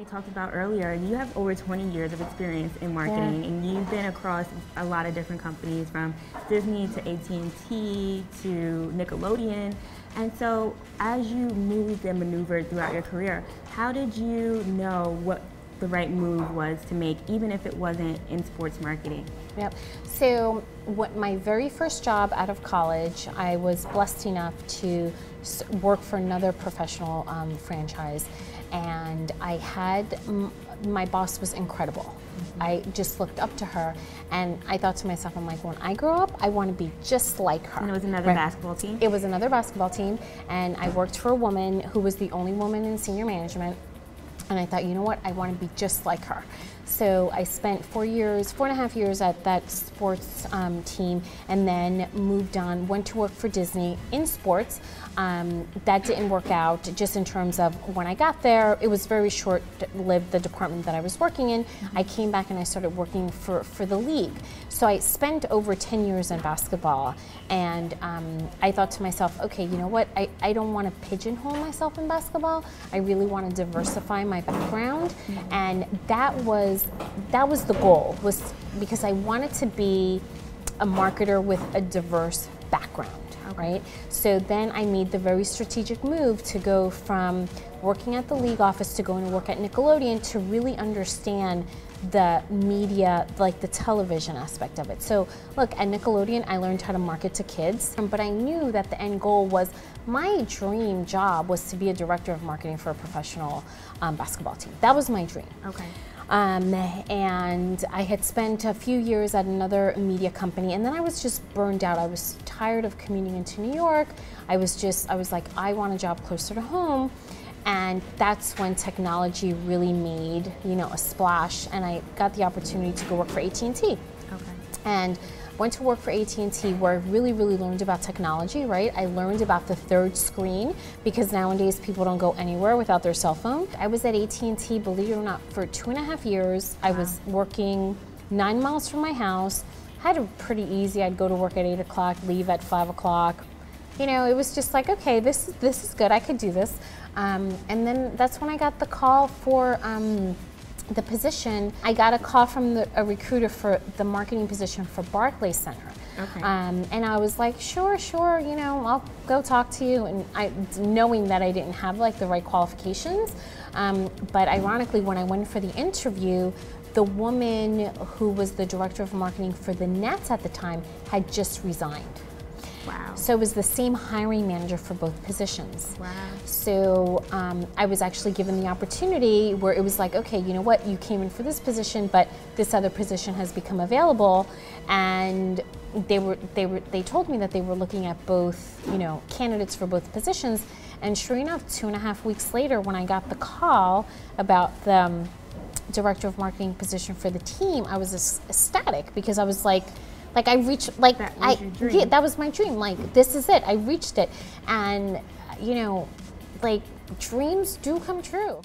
we talked about earlier, you have over 20 years of experience in marketing, yeah. and you've been across a lot of different companies, from Disney to AT&T to Nickelodeon. And so, as you moved and maneuvered throughout your career, how did you know what the right move was to make, even if it wasn't in sports marketing? Yep. So, what my very first job out of college, I was blessed enough to work for another professional um, franchise, and I had my boss was incredible. Mm-hmm. I just looked up to her, and I thought to myself, I'm like, when I grow up, I want to be just like her. And it was another right. basketball team. It was another basketball team, and I worked for a woman who was the only woman in senior management and I thought, you know what, I want to be just like her. So I spent four years, four and a half years at that sports um, team, and then moved on, went to work for Disney in sports. Um, that didn't work out just in terms of when I got there, it was very short lived, the department that I was working in. Mm-hmm. I came back and I started working for, for the league. So I spent over 10 years in basketball, and um, I thought to myself, okay, you know what, I, I don't want to pigeonhole myself in basketball. I really want to diversify my background, mm-hmm. and that was that was the goal was because I wanted to be a marketer with a diverse background, right? So then I made the very strategic move to go from working at the league office to going to work at Nickelodeon to really understand the media, like the television aspect of it. So, look, at Nickelodeon, I learned how to market to kids, but I knew that the end goal was my dream job was to be a director of marketing for a professional um, basketball team. That was my dream. Okay. Um, and I had spent a few years at another media company, and then I was just burned out. I was tired of commuting into New York. I was just, I was like, I want a job closer to home. And that's when technology really made, you know, a splash, and I got the opportunity to go work for AT&T. Okay. And went to work for AT&T where I really, really learned about technology, right? I learned about the third screen because nowadays people don't go anywhere without their cell phone. I was at AT&T, believe it or not, for two and a half years. Wow. I was working nine miles from my house. I had it pretty easy. I'd go to work at eight o'clock, leave at five o'clock. You know, it was just like, okay, this this is good. I could do this. Um, and then that's when I got the call for. Um, the position, I got a call from the, a recruiter for the marketing position for Barclays Center. Okay. Um, and I was like, sure, sure, you know, I'll go talk to you. And I, knowing that I didn't have like the right qualifications. Um, but ironically, when I went for the interview, the woman who was the director of marketing for the Nets at the time had just resigned. Wow. So it was the same hiring manager for both positions. Wow. So um, I was actually given the opportunity where it was like, okay, you know what, you came in for this position, but this other position has become available, and they were they were they told me that they were looking at both, you know, candidates for both positions. And sure enough, two and a half weeks later, when I got the call about the um, director of marketing position for the team, I was ecstatic because I was like like I reached, like I, yeah, that was my dream. Like this is it. I reached it, and you know, like dreams do come true.